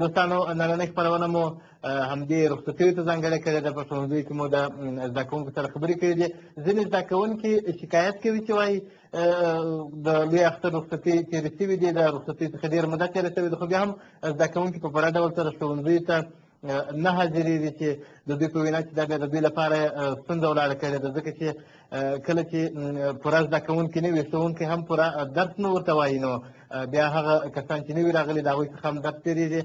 دوستانو نننۍ خپرونه مو همدې رخصتیو ته ځانګړې کړې ده په ښوونځیو کې مو د زده کوونکو سره خبرې کړې دي ځینې زده کوونکي شکایت کوي چې وایي د لوی اختر رخصتي تېرې شوې دي د رخصتۍ څخه ډېره موده تېره شوې ده خو بیا هم زده کوونکي په پوره ډول سره ښوونځیو ته نه حاضرېږي چې د دوی په وینا چې دا بیا د دوی لپاره ستونزه ولاړه کړې ده ځکه چې کله چې پوره زده کوونکي نه وي ښوونکی هم پوره درس نه ورته وایي نو بیا هغه کسان چې نه وي راغلي د هغوی څخه هم درس تېرېږي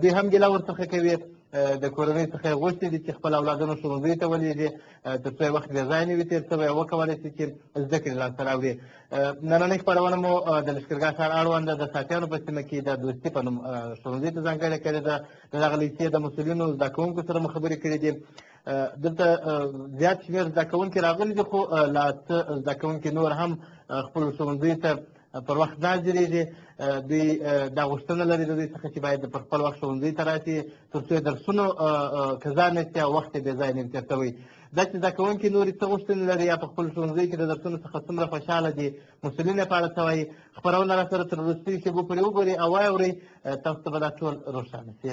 دوی هم ګیله ورڅخه کوي د کورنۍ څخه یې غوښتي دي چې خپل اولادونه ښوونځیو ته ولېږي تر څو یې وخت بې ځایه نه وي تېر شوی او وکولی شي چې زده کړې لاسته راوړي نننۍ خپرونه مو د لښکرګاه ښار اړوند د ساتیانو په سیمه کې د دوستي په نوم ښوونځي ته ځانګړې کړې ده د دغه لیسې د مسؤلینو زده کوونکو سره مو خبرې کړې دي دلته زیات شمېر زده کوونکي راغلي دي خو لا څه زده کوونکي نور هم خپلو ښوونځیو ته پر وخت نه حاضرېږي دوی دا غوښتنه لري د دوی څخه چې باید پر خپل وخت ښوونځي ته راشي تر څو درسونو قضا نه شي او وخت یې بې ځایه نه وي تېر شوی دا چې زده کوونکي نورې څه غوښتنې لري یا په خپلو ښوونځیو کې د درسونو څخه څومره خوشحاله دي مسؤلین یې په اړه څه وایي خپرونه راسره تر وروستیو شېبو پورې وګورئ او واورئ تاسو ته به دا ټول روښانه شي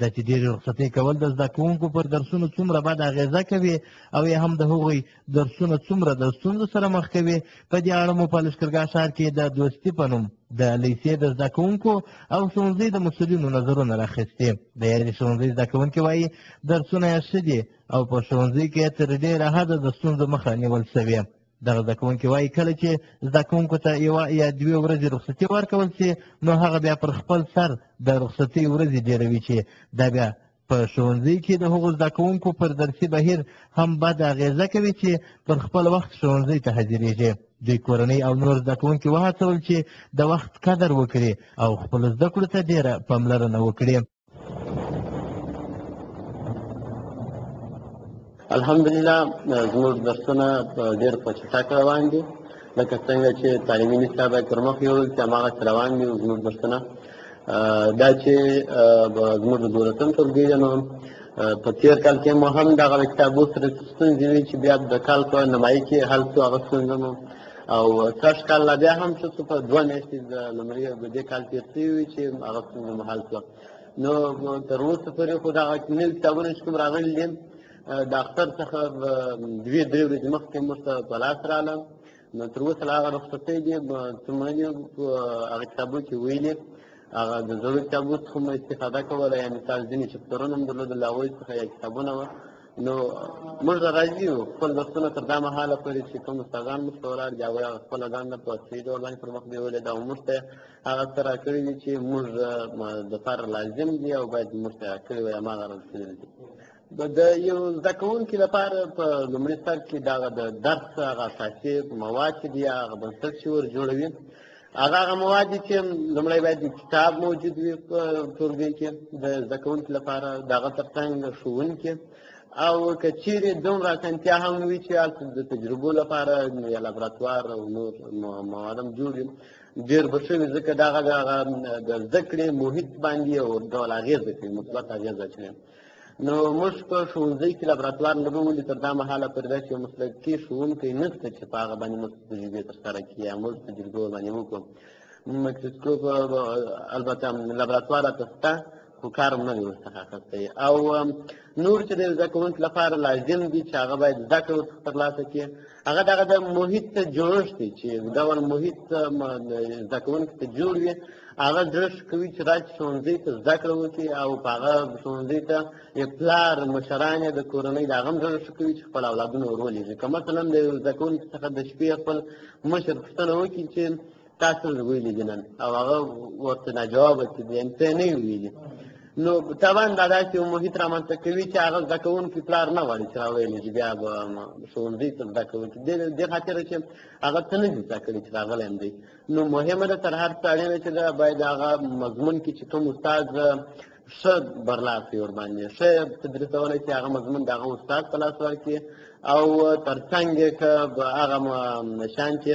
د چې ډېرې رخصتۍ کول د زده کوونکو پر درسونو څومره بد اغېزه کوي او یا هم د هغوی درسونه څومره د ستونزو سره مخ کوي په دې اړه مو په لشکرګاه ښار کې د دوستي په نوم د لیسې د زده کوونکو او ښوونځي د مسؤلینو نظرونه راخیستي د یادې ښوونځي زده کوونکي وایي درسونه یې ښه دي او په ښوونځي کې تر ډېره حده د ستونزو مخه نیول شوې دغه زده کوونکي وایي کله چې زده کوونکو ته یوه یا دوې ورځې رخصتي ورکول شي نو هغه بیا پر خپل سر د رخصتۍ ورځې ډېروي چې دا بیا په ښوونځي کې د هغو زده کوونکو پر درسي بهیر هم بد اغېزه کوي چې پر خپل وخت ښوونځي ته حاضرېږي دوی کورنۍ او نور زده کوونکي وهڅول چې د وخت قدر وکړي او خپلو زده کړو ته ډېره پاملرنه وکړي الحمدلله زموږ درسونه ډېر په چټک روان دي لکه څنګه چې تعلیمي نصاب یې تر مخ یوړل چې هماغسې روان دي زموږ درسونه دا چې زموږ د دولتم ټولګي دی نو په تېر کال کې مو هم دغه کتابو سره ستونزې وي چې بیا د کال په نیمایي کې حل شو هغه ستونزه مو او سږ کال لا بیا هم څه څه په دوه میاشتې د لومړي د دې کال تېر شوي وي چې هغه ستونزه مو حل شوه نو تر اوسه پورې خو دغه نوي کتابونه چې کوم راغلي دي د اختر څخه دوې درې ورځې مخکې موږ ته په لاس راغله نو تر اوسه لا هغه رخصتۍ دي څومره دي هغه کتابونه چې ویلي هغه د زړو کتابونو څخه مو استفاده کوله یا مثال ځینې چپترونه هم درلودل له هغوی څخه یا کتابونه وه نو موږ د غازي یو خپل نفسونه تر دا مهاله پورې چې کوم استادان موږ ته ولاړ دي هغوی هغه خپله دنده په صحي ډول باندې پر مخ بیولې ده او موږ ته هغه څه راکړي دي چې موږ دپاره لازم دي او باید موږ ته راکړي وای هماغه رسېدلي دي د یو زده کوونکي لپاره په لومړي سر کې دغه د درس هغه اساسي مواد چې دي هغه بنسټ چې ور جوړوي هغه هغه مواد دي چې لومړی باید د کتاب موجود وي په ټولګۍ کې د زده کوونکو لپاره د هغه تر څنګ ښوونکي او که چیرې دومره اسانتیا هم نه وي چې هلته د تجربو لپاره یا لابراتوار او نور مواد هم جوړ وي ډېر به ښه وي ځکه دغه د زده کړې محیط باندې یو ډول اغېزه کوي مثبت اغېزه اچوي نو موږ په ښوونځي کې لابراتوار نه به ولي تر دا مهاله پورې داسې یو مسلکي ښوونکی نشته چې په هغه باندې موږ تجربې ترسره کړي یا موږ تجربه باندې وکړو مایکروسکوپ البته لابراتوار راته شته خو کار هم نه دی ورڅخه اخیستی او نور چې د زده کوونکي لپاره لازم دي چې هغه باید زده کړه ورڅخه ترلاسه کړي هغه دغه د محیط ته جوړښت دی چې ډول محیط زده کوونکي ته جوړ وي هغه جوړښت کوي چې راشي ښوونځي ته زده کړه وکړي او په هغه ښوونځي ته یې پلار مشران یې د کورنۍ د هغه هم جوړښت کوي چې خپل اولادونه ورولېږي که مثلا د یو زده کوونکي څخه د شپې خپل مشر پوښتنه وکړي چې تا څنګه ویلي نن او هغه ورته نه جواب چې دی انسه نه ویلي نو طبعا دا داسې یو محیط رامنځته کوي چې هغه زده کوونکي پلار نه غواړي چې راویلي چې بیا به ښوونځي ته زده کوي چې دې خاطر چې هغه څه نه دي زده کړي چې راغلی هم دی نو مهمه ده تر هر څه اړینه چې ده باید هغه مضمون کې چې کوم استاد ښه برلاسی ورباندې ښه تدریسولی چې هغه مضمون د هغه استاد په لاس ورکړي او تر څنګ یې که هغه شان چې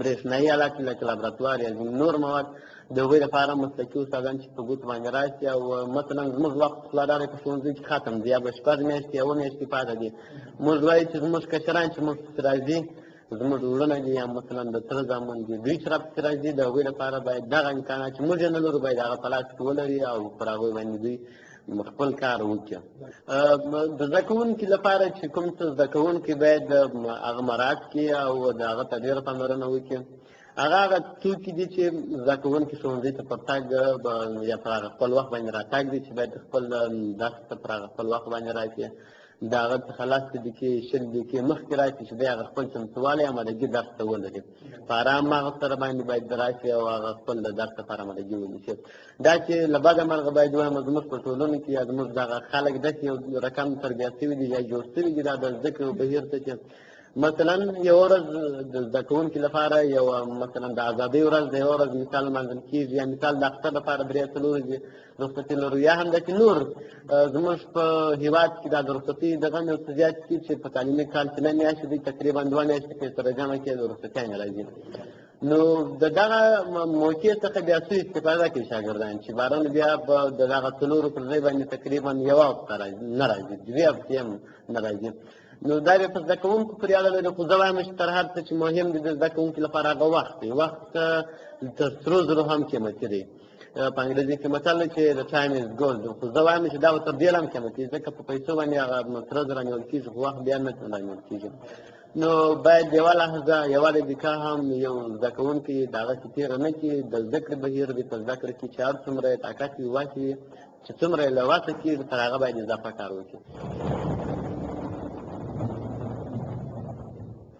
برېښنايي الات لکه لابراتوار یا ځینې نور مواد د هغوی لپاره مسلکي استادان چې په ګوتو باندې راشي او مثلا زموږ وخت خلا راغی په ښوونځي کې ختم دی یا به شپږ میاشتې یا اوه میاشتې پاتې دي موږ وایو چې زموږ کشران چې موږ پسې راځي زموږ وروڼه دي یا مثلا د تره زامن دي دوی چې راپسې راځي د هغوی لپاره باید دغه امکانات چې موږ یې نه لرو باید هغه په لاس کې ولري او پر هغوی باندې دوی خپل کار وکړي د زده کوونکي لپاره چې کوم څه زده کوونکي باید هغه مراعات کړي او د هغه ته ډېره پاملرنه وکړي هغه هغه توکي دي چې زده کوونکي ښوونځي ته پر تګ یا پر هغه خپل وخت باندې راتګ دي چې باید خپل درس ته پر هغه خپل وخت باندې راشي د هغه څخه لس دقیقې شل دقیقې مخکې راشي چې دی هغه خپل چمتووالی عملګي درس ته ولري په ارام مغز سره باندې باید راشي او هغه خپل د درس لپاره عملګي ونیسي دا چې له بده مرغه باید وایم زموږ په ټولنو کې یا زموږ دغه خلک داسې یو رقم تربیه شوي دي یا جوړ شوي دي دا د زده کړې بهیر ته چې مثلا یو ورځ د زده کوونکي لپاره یو مثلا د ازادۍ ورځ د یو ورځ مثال لمانځل کېږي یا مثال د اختر لپاره درې څلور ورځې رخصتي لرو یا هم دا چې نور زموږ په هیواد کې دا د رخصتي دغه مې ورته زیات کړي چې په تعلیمي کال کې نه میاشتې دي تقریبا دوه میاشتې کې سره جمع کې د رخصتیانې راځي نو د دغه موقع څخه بیا څه استفاده کوي شاګردان چې باران بیا په د دغه څلورو پر ځای باندې تقریبا یوه هفته راځي نه راځي دوې هفتې هم نه راځي نو دا بیا په زده کوونکو پورې اړه لري خو زه وایم چې تر هر څه چې مهم دی د زده کوونکي لپاره هغه وخت دی وخت تر سرو زرو هم قیمتي دی په انګریزي کې متل دی چې د ټایم از ګولډ خو زه وایم چې دا به تر دې لا هم قیمتي ځکه په پیسو باندې هغه سره زر رانیول کېږي خو وخت بیا نه رانیول کېږي نو باید یوه لحظه یوه دقیقه هم یو زده کوونکی د هغه چې تېره نه کړي د زده کړې بهیر دې په زده کړه کې چې هر څومره یې طاقت وي واک وي چې څومره یې له وسه کېږي تر هغه باید اضافه کار وکړي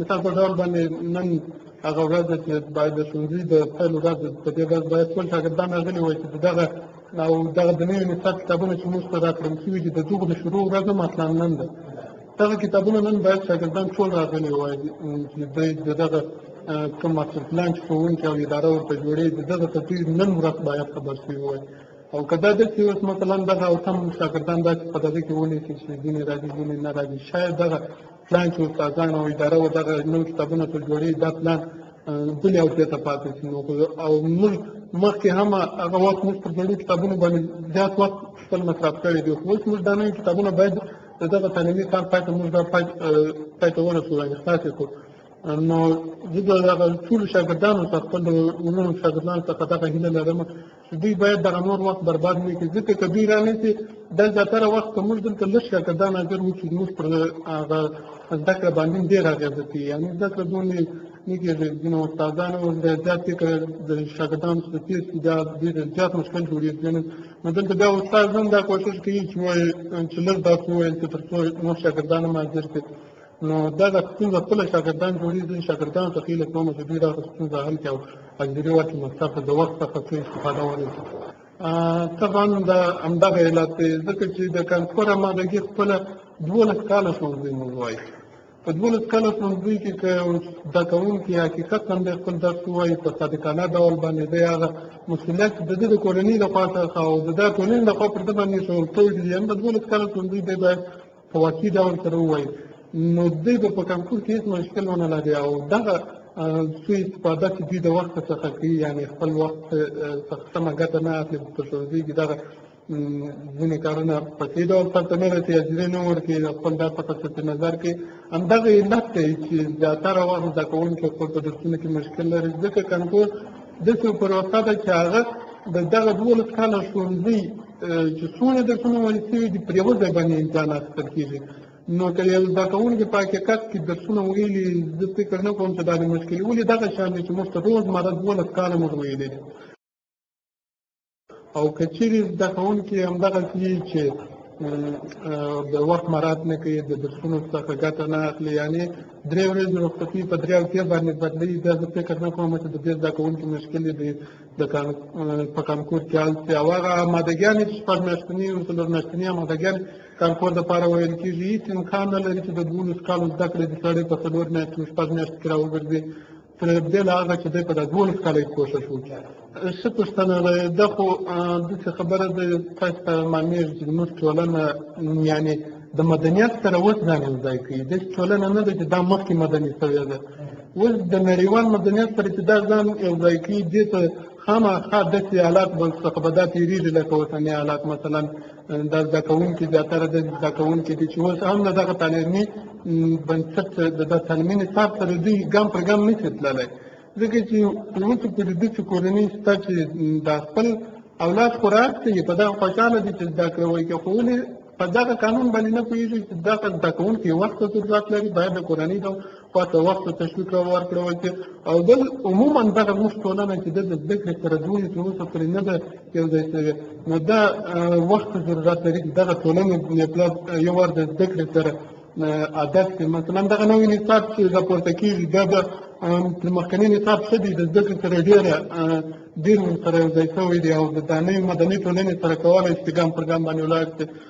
مثال په ډول باندې نن هغه ورځ ده چې باید د ښوونځي د پیل ورځ ده په دې ورځ باید ټول شاګردان راغلي وای چې د دغه او دغه د نوي نصاب کتابونه چې موږ ته راکړل شوي دي د دغو د شروع ورځ هم اصلا نن ده دغه کتابونه نن باید شاګردان ټول راغلي وای چې دوی د دغه کوم ماسټر پلان چې ښوونکي او اداره ورته جوړوي د دغه ته دوی نن ورځ باید خبر شوي وای او که دا داسې اوس مثلا دغه او سم شاګردان داسې په دغه کې ونیسي چې ځینې راځي ځینې نه راځي شاید دغه پلان چې استادان او اداره و دغه نوي کتابونه په جوړي دا پلان بلې او ته پاتې شي نو او موږ مخکې هم هغه وخت موږ په جوړي کتابونو باندې زیات وخت خپل مصرف کړی دی خو اوس موږ دا نوي کتابونه باید د دغه تعلیمي کال پای ته موږ دا پای ته ورسو باندې خلاصې کړو نو زه د دغه ټولو شاګردانو څخه خپل وروڼو شاګردانو څخه دغه هیله لرم دوی باید دغه نور وخت برباد نه کړي ځکه که دوی رانیسي دا زیاتره وخت که موږ دلته لږ ښه که دا نظر وکړو زموږ پر هغه زده کړه باندې ډېر اغېزه کوي یعنې زده کړه دومره نه کېږي ځینې استادان اوس ډېر زیات فکر د شاګردانو څخه تېر شي دا ډېر زیات مشکل جوړېږي نو دلته بیا استاد هم دا کوشش کوي چې وایي چې لږ درس وویل شي تر څو نور شاګردان هم حاضر شي نو دا د ستونزه خپله شاګردان جوړېږي ځینې شاګردان ته هیله کوم چې دوی دغه ستونزه حل کړي او اجري واکي مکتب ته د وخت څخه څه استفاده ونه کړي طبعا دا همدغه علت دی ځکه چې د کانکور آمادګي خپله دولس کاله ښوونځی موږ وایي په دولس کاله ښوونځي کې که زده کوونکی حقیقت هم دی خپل درس ووایي په صادقانه ډول باندې دی هغه مسؤلیت د ده د کورنۍ لخوا څخه او د ده ټولنې لخوا پر ده باندې ښوول شوی دي یعنې په دولس کاله ښوونځي دی باید په واقعي ډول سره ووایي نو دوی به په کنکور کې هېڅ مشکل ونه لري او دغه څه استفاده چې دوی د وخت څخه کوي یعنې خپل وخت څخه سمه ګټه نه اخلي په ښوونځي کې دغه ځینې کارونه په دې ډول سرته نه رسي اجرې نه ورکوي د خپل درس څخه صرف نظر کوي همدغه علت دی چې زیاتره وخت زده کوونکي خپل په درسونو کې مشکل لري ځکه کنکور داسې پروسه ده چې هغه د دغه دولس کاله ښوونځي چې څونه درسونه وړاندې شوي دي پر یوه ځای باندې امتحان اخیستل کېږي نو که یو زده کوونکی په حقیقت کې درسونه ویلي زه فکر نه کوم چې دا د مشکل ولې دغه شان دی چې موږ ته روزمره دولس کاله موږ ویلي دي او که چیرې زده کوونکي همدغسې وي چې د وخت مراعات نه کوي د درسونو څخه ګټه نه اخلي یعنې درې ورځې رخصتي په درې اوتیا باندې بدلوي دا زه فکر نه کوم چې د دې زده کوونکي مشکل دی د کان په کانکور کې هلته او هغه مادهګانې چې شپږ میاشتنې او څلور میاشتنې مادهګانې کانکور دپاره ویل کېږي هېڅ امکان نه لري چې د دوولس کالو زده کړې د سړی په څلور میاشتو شپږ میاشتو کې راوګرځي تر دې له هغه چې دی په دا دوولس کاله کې کوښښ وکړي ښه پوښتنه ده دا خو داسې خبره ده تاسو ته معلومېږي چې زموږ ټولنه یعنې د مدنیت سره اوس ځان یوځای کوي داسې ټولنه نه ده چې دا مخکې مدني سوې ده اوس د نړیوال مدنیت سره چې دا ځان یو ځای کوي دې ته خامخا داسې حالات به څخه به دا تېرېږي لکه اوسني حالات مثلا دا زده کوونکي زیاتره د زده کوونکي دي چې اوس هم له دغه تعلیمي بنسټ د دا تعلیمي نصاب سره دوی ګام پر ګام نشي تللی ځکه چې اوس په دې چې کورنۍ شته چې دا خپل اولاد خوراک ته یې په دغه خوشحاله دي چې زده کړه وایي که خو ولې په دغه قانون باندې نه پوهېږي چې دغه زده کوونکي وخت ته ضرورت لري باید د کورنۍ د خوا ته وخت ته تشویق را ورکړول شي او بل عموما دغه زموږ ټولنه چې د زده کړې تر دوی تر اوسه پورې نه ده یو ځای شوې نو دا وخت ضرورت لري چې دغه ټولنه مطلب یو وار د زده کړې سره عادت کړي مثلا دغه نوی نصاب چې راپورته کېږي دا به تر مخکني نصاب ښه دی د زده کړې سره ډېره ډېر ورسره یو ځای شوی دی او د دانې مدني ټولنې سره کولی شي ګام پر ګام باندې ولاړ شي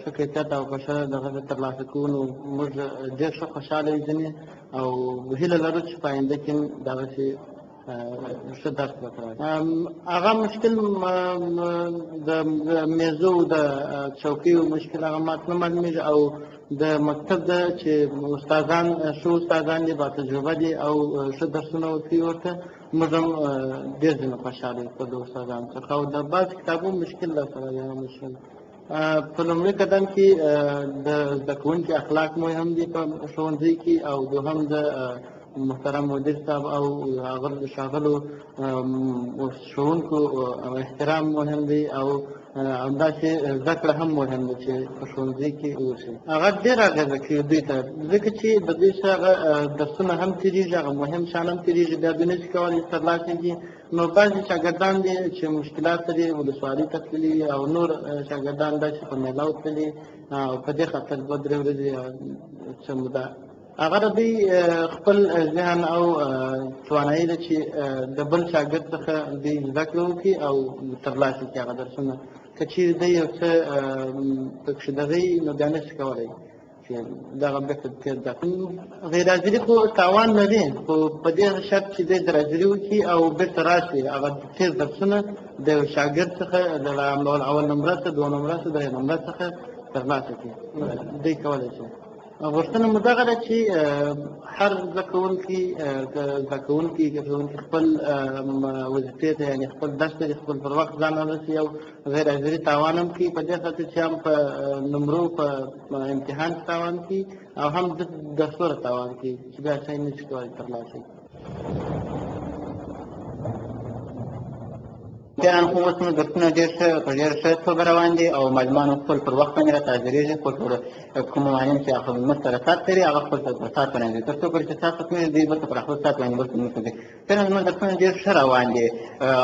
ښه کیفیت او په ښه دغه د ترلاسه کوو نو موږ ډېر ښه خوشحاله یو ځینې او هیله لرو چې په آینده کې هم دغسې ښه درس راته هغه مشکل د میزو د چوکیو مشکل هغه مات نه معلومېږي او د مکتب د چې استادان ښه استادان دي با تجربه دي او ښه درسونه ورکوي ورته موږ هم ډېر ځینې خوشحاله یو د استادانو څخه او د بعضې کتابو مشکل درسره مشکل په لومړي قدم کې د زده کوونکي اخلاق مهم دي په ښوونځي کې او دوهم د محترم مدیر صاحب او هغه شاغلو ښوونکو احترام مهم دی او همداسې زده کړه هم مهم ده چې په ښوونځي کې اوسي هغه ډېر اغېزه کوي دوی ته ځکه چې د دوی سره هغه درسونه هم تېرېږي هغه مهم شیان هم تېرېږي بیا دوی نشي کولی سرلاسي کړي نو بعضې شاګردان دي چې مشکلات لري ولسوالۍ ته تللي او نور شاګردان دا چې په میلاو تللي او په دې خاطر دوه درې ورځې څه موده هغه د دوی خپل ذهن او توانایي ده چې د بل شاګرد څخه دوی زده کړه وکړي او ترلاسه کړي هغه درسونه که چیرې دی یو څه پکښې دغی نو بیا نشي کولی دغه بحث تیر ده غیر حاضري خو تاوان نه دی خو په دې شرط چې دی غیر حاضري وکړي او بېرته راشي هغه تېر درسونه د یو شاګرد څخه د اول نمره څخه دوه نمره څخه درې نمره څخه ترلاسه کړي دی کولی شي غوښتنه مو دغه ده چې هر زده کوونکي که زده کوونکي که ښوونکي خپل وظیفې ته یعنې خپل درس ته خپل پر وخت ځان ورسوي او غیر حاضری تاوان هم کوي په دې خاطر چې هم په نمرو په امتحان کې تاوان کوي او هم د دستور تاوان کوي چې بیا شی نه شي کولی ترلاسه کړي تهران خو اوس نو درسونه ډېر ښه په ډېر ښه توګه روان دي او معلمان هم خپل پر وخت باندې راته حاضرېږي خو ټول کوم معلم چې خپل موږ سره ساعت لري هغه خپل سره پر ساعت باندې تر څو پورې چې ساعت ختمېږي دوی بېرته پر خپل ساعت باندې بېرته موږ ته څنګه زموږ درسونه ډېر ښه روان دي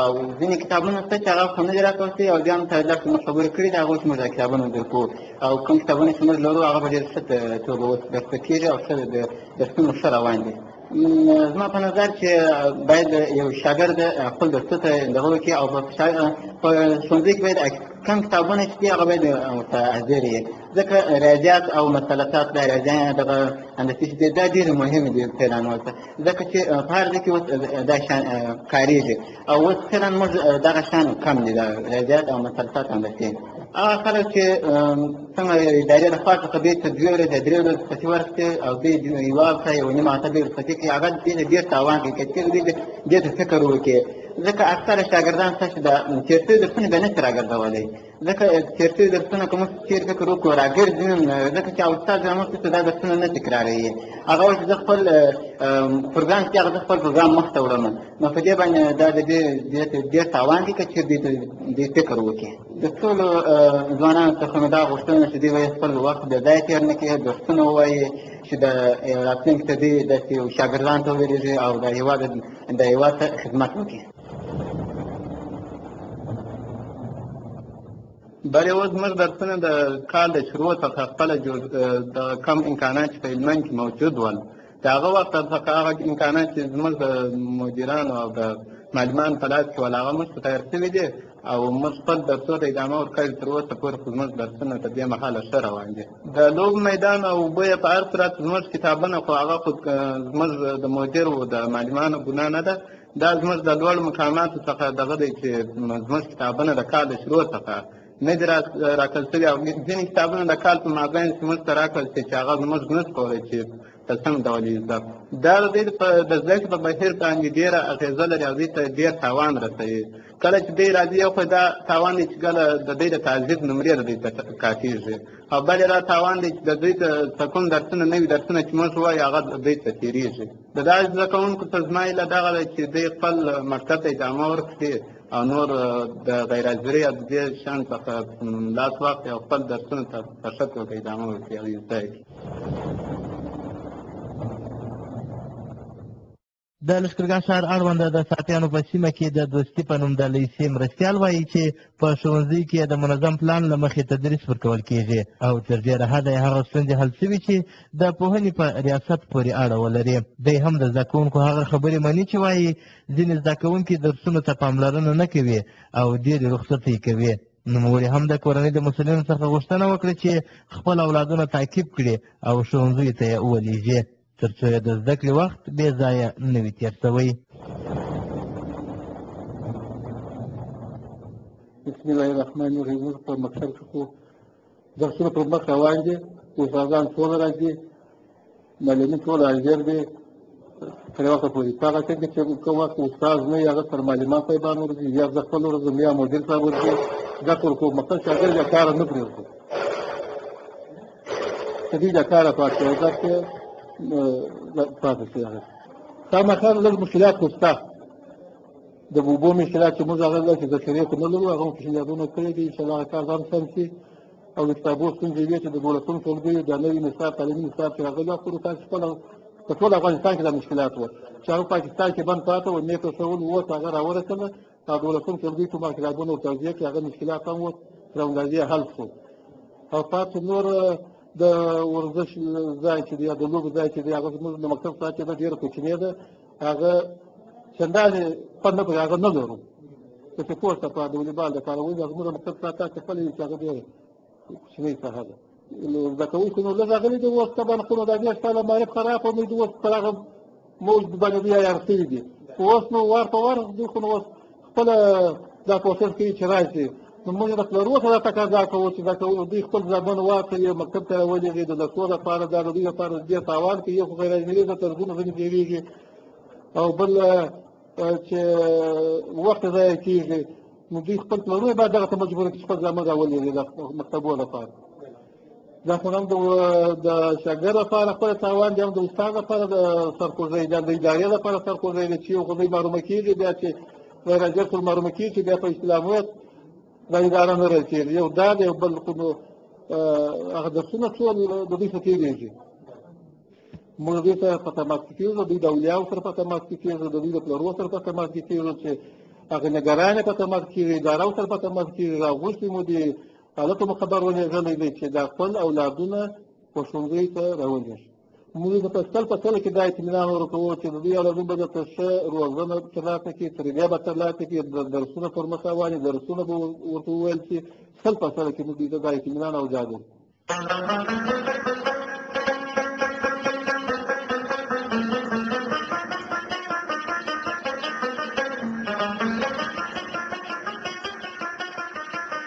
او ځینې کتابونه شته چې هغه خو نه دي راکړل شوي او بیا هم تاسو داسې موږ خبرې کړي دي هغو چې موږ دا کتابونه درکړو او کوم کتابونه چې موږ لرو هغه به ډېر ښه توګه اوس درته کېږي او ښه د درسونه ښه روان دي زما په نظر چې باید یو شاګرد خپل درسو ته دغه وکړي او په ښوونځي کې باید کم کتابونه چې دي هغه باید ورته حاضر وي ځکه ریاضیات او مثلثات دا ریاضیان دغه هندسي چې دي دا ډېرې مهمې دي پیدانو ته ځکه چې په هر ځای کې اوس دا شان کارېږي او اوس فعلا موږ دغه شان کم دي دا ریاضیات او مسلسات همداسې هغه خلک چې څنګه ادارې له خوا څخه بېرته دوې ورځې درې ورځې پسې ورسې او بیا یوه هفته یوه نیمه هفته بېرته پسې کړي هغه دې ته ډېر تاوان کوي که چېرې دوی دې ته فکر وکړي ځکه اکثره شاګردان ستاسو د تېر شوي درسونه بیا نه شي راګرځولی ځکه تېر شوي درسونه که موږ تېر فکر وکړو راګرځي نو ځکه چې استاد زموږ ته دا درسونه نه تکراروي هغه وایي چې زه خپل پروګرام چې هغه زه خپل پروګرام مخته وړم نو په دې باندې دا د دې ډېر تاوان دی که چېر دوی دوی فکر وکړي د ټولو ځوانانو څخه مې دا غوښتنه چې دوی خپل وخت د ځای تېر نه کړي درسونه ووایي چې د راتلونکي ته دوی داسې شاګردان ته ولېږي او د هېواد د هېواد ته خدمت وکړي بله اوس موږ درسونه د کال د شروع څخه خپله جوړ د کم امکانات چې په هلمند کې موجود ول د هغه وخت څخه هغه امکانات چې زموږ د مدیرانو او د معلمان په لاس کې ول هغه موږ ته تیار شوي دي او موږ خپل درسو ته ادامه ورکړې تر اوسه پورې خو زموږ درسونه تر دې مهاله ښه روان دي د لوب میدان او اوبه یې په هر صورت زموږ کتابونه خو هغه خو زموږ د مدیر و د معلمانو ګناه نه ده دا زموږ د لوړ مقاماتو څخه دغه دی چې زموږ کتابونه د کال د شروع څخه نه دي راکړل شوي او ځینې کتابونه د کال په مابین کې موږ ته راکړل شي چې هغه زموږ نه شو کولی چې په سم ډول یې زده دا د دوی د زده کړې په بهیر باندې ډېره اغېزه لري او دوی ته ډېر تاوان رسوي کله چې دوی راځي یو خو دا تاوان دی چې کله د دوی د تعذیب نمرې د دوی ته کاټېږي او بل دا تاوان دی چې د دوی ته کوم درسونه نوي درسونه چې موږ وایو هغه دوی ته تېرېږي د داعش زده کوونکو ته زما هیله دغه ده چې دوی خپل مکتب ته ادامه ورکړي او نور د غیر حاضرۍ او دې شان څخه لاس واخلي او خپل درسونه ته په ښه توګه ادامه ورکړي او یې زده کړي د لښکرګاه ښار اړوند د ساپیانو په سیمه کې د دوستي په نوم د لیسې مرستیال وایي چې په ښوونځي کې د منظم پلان له مخې تدریس ورکول کېږي او تر ډېره حده یې هغه ستونزې حل شوي چې د پوهنې په ریاست پورې اړه ولري دی هم د زده کوونکو هغه خبرې مني چې وایي ځینې زده کوونکي درسونو ته پاملرنه نه کوي او ډېرې رخصتۍ کوي نوموړي هم د کورنۍ د مسؤلینو څخه غوښتنه وکړه چې خپل اولادونه تعقیب کړي او ښوونځیو ته یې ولیږي ترڅو یې د زده کړې وخت بې ځایه نه وي تېر شوی بسم الله الرحمن الرحیم په مکتب کې درسونه پر مخ روان دي استادان ټول راځي معلمین ټول حاضر دي تر وخته پورې په هغه ټکي چې کوم وخت استاد نه وي هغه تر معلمان صاحبان ورځي یا زه خپل ورځم یا مدیر صاحب ورځي زده کړو کوم مقصد شاګرد د کار نه پرېږدو د دې د کاره پاتې وزارت کې پاتې شي هغه خامخا لږ مشکلات خو شته د بوبو مشرا چې موږ هغه ځای کې ذخیرې خو نه لرو هغه هم پېشنهادونه کړي دي انشاءالله هغه کار به هم سم شي او د کتابو ستونزې وې چې د دولسم ټولګیو دا نوي نصاب تعلیمي نصاب چې راغلی دا خو تاسو خپله په ټول افغانستان کې دا مشکلات وو چې هغه پاکستان کې بند پاته و نیټو سول اوس هغه راورسېده او دولسم ټولګي کوم کتابونه او توضیح کې هغه مشکلات هم وو تر اندازې حل شو او پاتې نور د ورزش ځای چې دی د لوبو ځای چې دی هغه زموږ د مکتب ساعت چې ده ډېره کوچنې ده هغه چندانې خوند نه کوي هغه نه لرو که چې کور ته په د والیبال لپاره وایي هغه موږ مقصد ساته چې خپل چې هغه ډېر کوچنۍ ساحه ده زده کوونکو نو لږ راغلي دي اوس طبعا خو نو دا ډېر ستا له معرف خراب او دوی اوس پر هغه موج باندې بیا یار شوي دي اوس نو وار په وار دوی خو نو اوس خپل دا کوشش کوي چې راشي نو موږ د پلرو سره تقاضا کوو چې دا کوو دوی خپل ځامن واخلي یو مکتب ته راولېږي د لسو لپاره دا د دوی لپاره ډېر تاوان کوي خو غیر علمي د ترګونو ځینې ډېرېږي او بل چې وخت ضایع کېږي نو دوی خپل پلرونه باید دغه ته مجبور کړي چې خپل ځامن راولېږي د مکتبو لپاره دا خو هم د شګر لپاره خپل تاوان دی هم د استاد لپاره د سرخوږی دی د ادارې لپاره سرخوږی دی چې یو خو دوی معلومه کېږي بیا چې د رجب ټول معلومه کېږي چې بیا په اسلامیت دا اداره نه رسېږي یو دا دی بل خو نو هغه درسونه ټول د دوی څخه تېرېږي موږ دوی ته په تماس کې کېږو دوی د اولیاو سره په تماس کې کېږو د دوی د پلرو سره په تماس کې کېږو چې هغه نګرانې په تماس کې اداره سره په تماس کې راغوښتي مو دي هلته مو خبر ولېږلی دی چې دا خپل اولادونه په ښوونځي ته راولېږي موږ د پسکل په سره کې دا اطمینان ورکوو چې د دوی اولادون به درته ښه روزنه ترلاسه کړي تربیه به ترلاسه کړي درسونه پر مخ رواني درسونه به ورته وویل شي سل په سره کې موږ دوی ته دا اطمینان او ډاډ ورکوو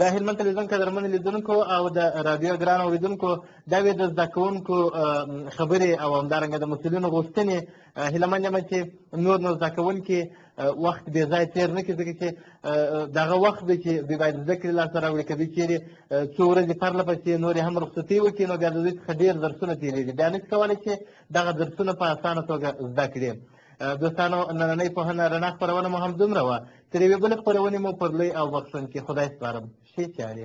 د هلمند تلویزیون قدرمن لیدونکو او د رادیو ګران اوریدونکو دا وې د زده کوونکو خبرې او همدارنګه د مسؤلینو غوښتنې هیله من یم چې نور نو زده کوونکي وخت بې ځای تېر نه کړي ځکه چې دغه وخت دی چې دوی باید زده کړې لاسته راوړي که دوی چیرې څو ورځې پرله پسې نورې هم رخصتي وکړي نو بیا د دوی څخه ډېر درسونه تېرېږي بیا نشي کولی چې دغه درسونه په اسانه توګه زده کړي دوستانو نننۍ پوهنه رڼا خپرونه مو هم دومره وه تر یوې بلې خپرونې مو پر لوی او بخښونکي خدای سپارم ښې چارې